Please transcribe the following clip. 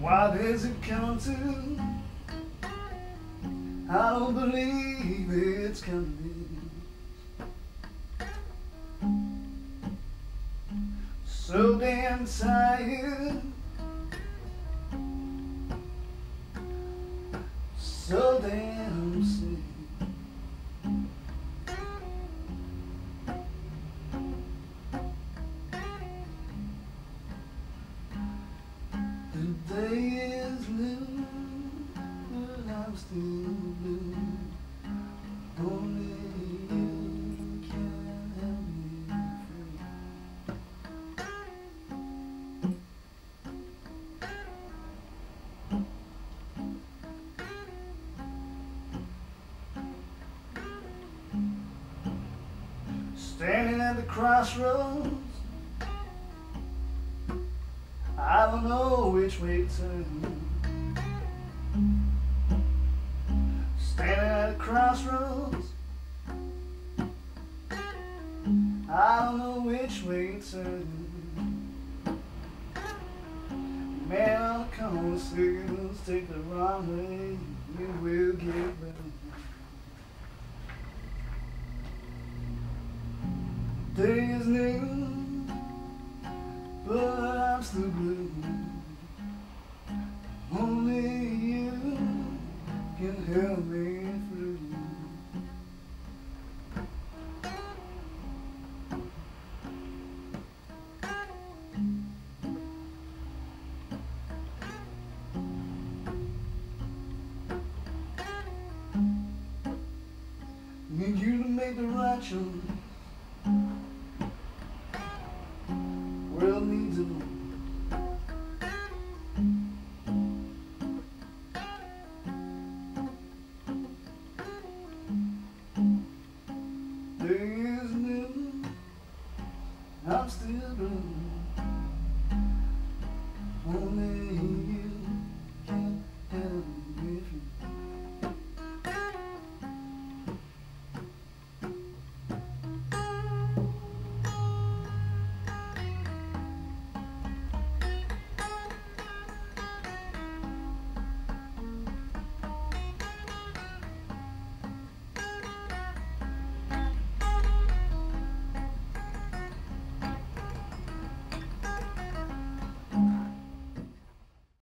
Why does it to? I don't believe it's coming. So damn tired. So damn I'm still blue. Only you can help me free. Standing at the crossroads, I don't know which way to turn. Crossroads, I don't know which way to turn. On signals, take the wrong way, you will get burned. Day is new, but I'm still blue. Only you can help me baby Rachel World needs a move. Day is new. I'm still blue.